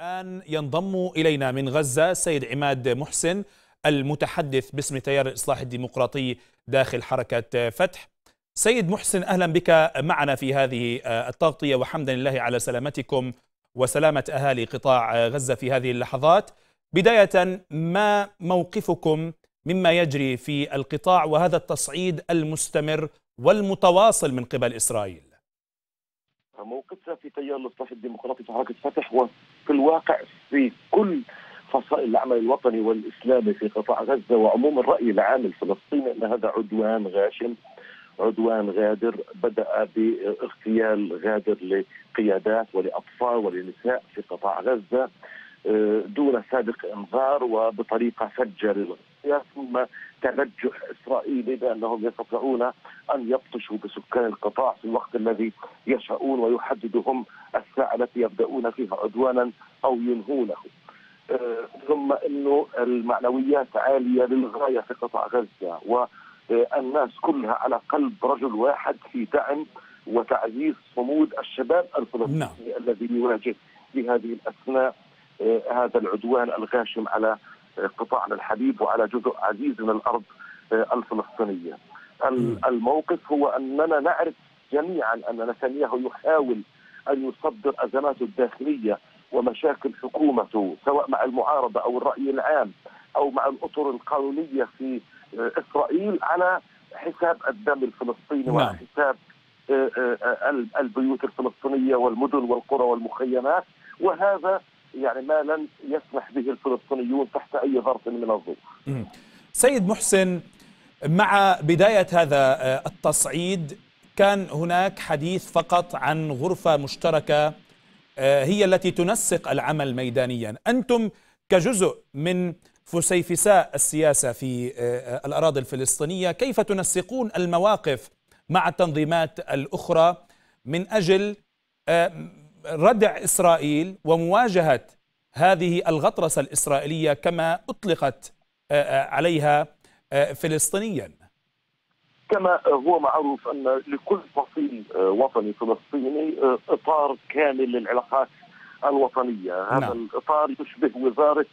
الآن ينضم إلينا من غزة السيد عماد محسن المتحدث باسم تيار الإصلاح الديمقراطي داخل حركة فتح. سيد محسن أهلا بك معنا في هذه التغطية وحمدا لله على سلامتكم وسلامة أهالي قطاع غزة في هذه اللحظات. بداية ما موقفكم مما يجري في القطاع وهذا التصعيد المستمر والمتواصل من قبل إسرائيل؟ موقفنا في تيار الإصلاح الديمقراطي في حركة فتح وفي الواقع في كل فصائل العمل الوطني والإسلامي في قطاع غزة وعموم الرأي العام الفلسطيني أن هذا عدوان غاشم عدوان غادر بدأ باغتيال غادر لقيادات ولأطفال ولنساء في قطاع غزة دون سابق إنذار وبطريقة فجه ثم تبجح اسرائيلي بأنهم يستطيعون أن يبطشوا بسكان القطاع في الوقت الذي يشاءون ويحددوا هم الساعة التي يبدأون فيها عدوانا أو ينهونه. ثم إنه المعنويات عالية للغاية في قطاع غزة والناس كلها على قلب رجل واحد في دعم وتعزيز صمود الشباب الفلسطيني نعم. الذي يواجه في هذه الاثناء هذا العدوان الغاشم على قطاعنا الحبيب وعلى جزء عزيز من الأرض الفلسطينية. الموقف هو أننا نعرف جميعا أن نتنياهو يحاول أن يصدر ازماته الداخلية ومشاكل حكومته سواء مع المعارضة أو الرأي العام أو مع الأطر القانونية في إسرائيل على حساب الدم الفلسطيني وعلى حساب البيوت الفلسطينية والمدن والقرى والمخيمات وهذا يعني ما لن يسمح به الفلسطينيون تحت أي ظرف من الظروف. سيد محسن مع بداية هذا التصعيد كان هناك حديث فقط عن غرفة مشتركة هي التي تنسق العمل ميدانيا، أنتم كجزء من فسيفساء السياسة في الأراضي الفلسطينية، كيف تنسقون المواقف مع التنظيمات الأخرى من أجل ردع إسرائيل ومواجهة هذه الغطرسة الإسرائيلية كما أطلقت عليها فلسطينيا. كما هو معروف أن لكل فصيل وطني فلسطيني إطار كامل للعلاقات الوطنية، هذا نعم. الإطار يشبه وزارة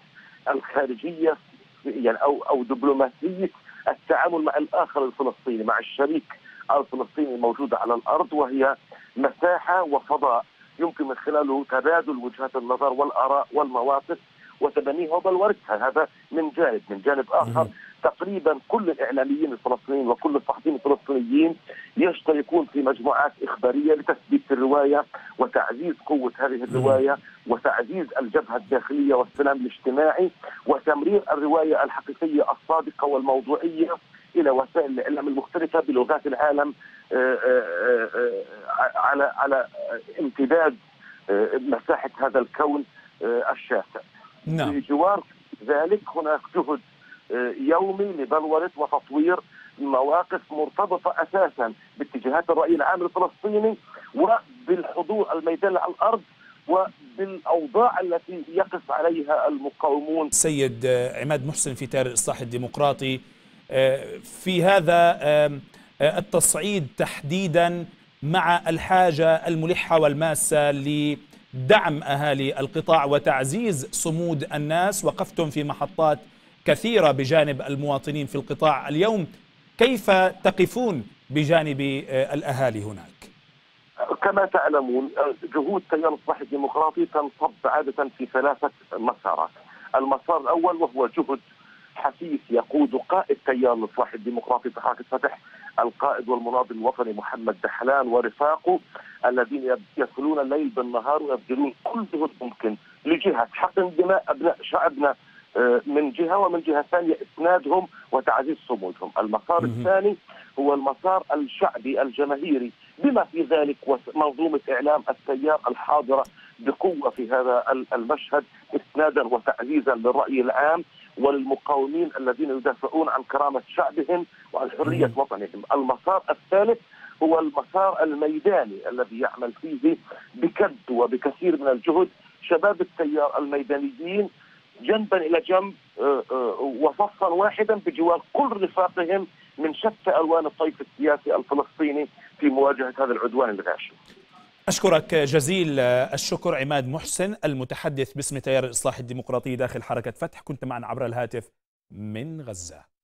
الخارجية يعني أو أو دبلوماسية التعامل مع الآخر الفلسطيني، مع الشريك الفلسطيني الموجوده على الأرض وهي مساحة وفضاء يمكن من خلاله تبادل وجهات النظر والآراء والمواقف وتبنيها بل ورثها هذا من جانب. من جانب آخر تقريبا كل الإعلاميين الفلسطينيين وكل الصحفيين الفلسطينيين يشتركون في مجموعات إخبارية لتثبيت الرواية وتعزيز قوة هذه الرواية وتعزيز الجبهة الداخلية والسلام الاجتماعي وتمرير الرواية الحقيقية الصادقة والموضوعية إلى وسائل الإعلام المختلفة بلغات العالم على على امتداد مساحة هذا الكون الشاسع. نعم. في جوار ذلك هناك جهد يومي لبلوره وتطوير مواقف مرتبطة أساسا باتجاهات الرأي العام الفلسطيني وبالحضور الميداني على الأرض وبالأوضاع التي يقف عليها المقاومون. سيد عماد محسن في تيار الاصلاح الديمقراطي في هذا التصعيد تحديدا مع الحاجة الملحة والماسة لدعم أهالي القطاع وتعزيز صمود الناس وقفتم في محطات كثيرة بجانب المواطنين في القطاع اليوم كيف تقفون بجانب الأهالي هناك؟ كما تعلمون جهود تيار الاصلاح الديمقراطي تنصب عادة في ثلاثة مسارات. المسار الأول وهو جهد حثيث يقود قائد تيار الاصلاح الديمقراطي في حركه فتح القائد والمناضل الوطني محمد دحلان ورفاقه الذين يدخلون الليل بالنهار ويبذلون كل جهد ممكن لجهة حقن دماء أبناء شعبنا من جهة ومن جهة ثانية إسنادهم وتعزيز صمودهم، المسار الثاني هو المسار الشعبي الجماهيري بما في ذلك منظومه إعلام التيار الحاضرة بقوة في هذا المشهد إسنادا وتعزيزا للرأي العام وللمقاومين الذين يدافعون عن كرامة شعبهم وعن حرية وطنهم، المسار الثالث هو المسار الميداني الذي يعمل فيه بكد وبكثير من الجهد شباب التيار الميدانيين جنبا إلى جنب وصفا واحدا بجوار كل رفاقهم من شتى ألوان الطيف السياسي الفلسطيني في مواجهة هذا العدوان الغاشم. أشكرك جزيل الشكر عماد محسن المتحدث باسم تيار الإصلاح الديمقراطي داخل حركة فتح كنت معنا عبر الهاتف من غزة